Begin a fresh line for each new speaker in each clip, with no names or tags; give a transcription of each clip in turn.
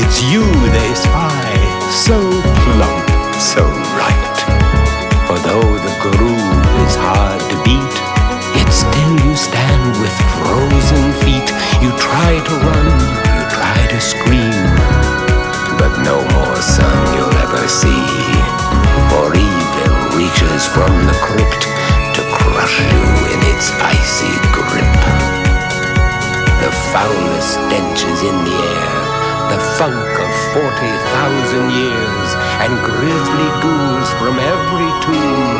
It's you they spy, so plump, so right. For though the groove is hard to beat, yet still you stand with frozen feet. You try to run, you try to scream, but no more sun you'll ever see. For evil reaches from the crypt to crush you in its icy grip. The foulest stench is in the air, the funk of 40,000 years, and grisly ghouls from every tomb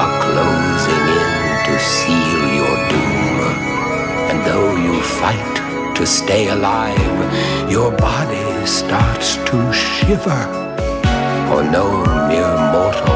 are closing in to seal your doom. And though you fight to stay alive, your body starts to shiver, for no mere mortal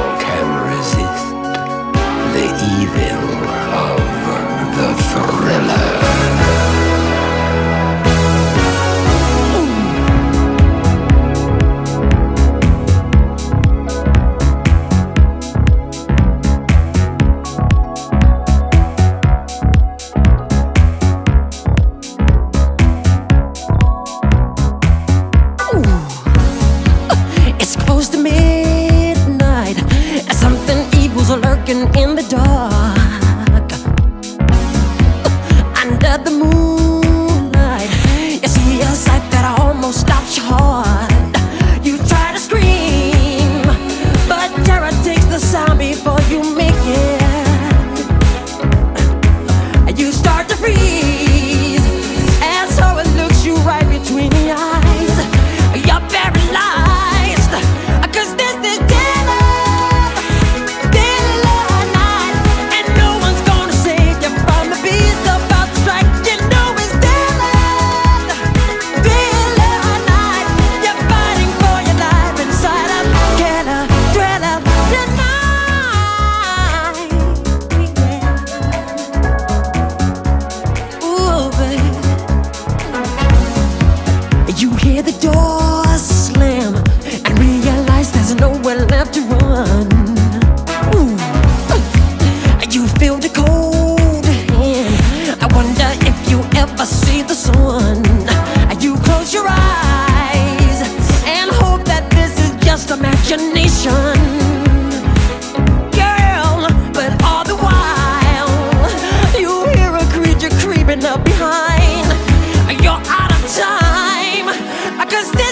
dark Under the moonlight You see a
sight that almost stops your heart. You try to scream But terror takes the sound before you I could stay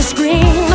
the screen.